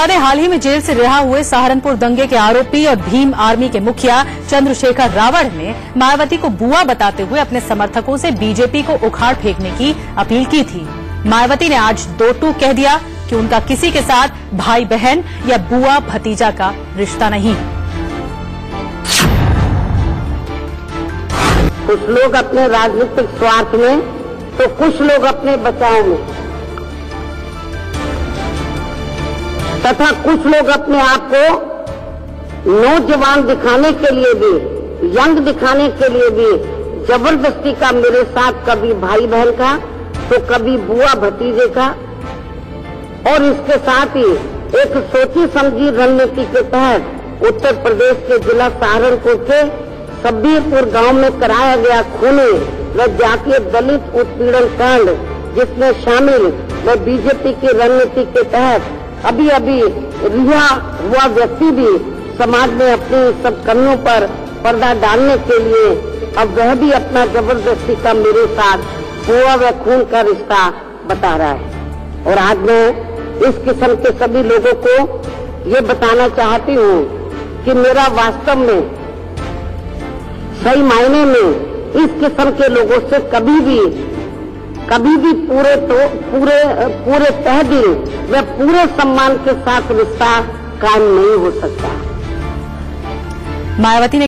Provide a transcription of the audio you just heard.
बता दें, हाल ही में जेल से रिहा हुए सहारनपुर दंगे के आरोपी और भीम आर्मी के मुखिया चंद्रशेखर रावण ने मायावती को बुआ बताते हुए अपने समर्थकों से बीजेपी को उखाड़ फेंकने की अपील की थी। मायावती ने आज दो टूक कह दिया कि उनका किसी के साथ भाई बहन या बुआ भतीजा का रिश्ता नहीं। कुछ लोग अपने राजनीतिक स्वार्थ में तो कुछ लोग अपने बचाव में। तथा कुछ लोग अपने आप को नौजवान दिखाने के लिए भी, यंग दिखाने के लिए भी ज़बरदस्ती का मेरे साथ कभी भाई बहन का तो कभी बुआ भतीजे का। और इसके साथ ही एक सोची समझी रणनीति के तहत उत्तर प्रदेश के जिला सहारनपुर के सब्बीरपुर गाँव में कराया गया खूनी व जातीय दलित उत्पीड़न कांड, जिसमें शामिल व बीजेपी की रणनीति के तहत अभी अभी रिहा हुआ व्यक्ति भी समाज में अपनी सब कमियों पर पर्दा डालने के लिए, अब वह भी अपना ज़बरदस्ती का मेरे साथ हुआ व खून का रिश्ता बता रहा है। और आज मैं इस किस्म के सभी लोगों को ये बताना चाहती हूँ कि मेरा वास्तव में सही मायने में इस किस्म के लोगों से कभी भी कभी भी पूरे तो पूरे पूरे तह दिल व पूरे सम्मान के साथ रिश्ता कायम नहीं हो सकता। मायावती ने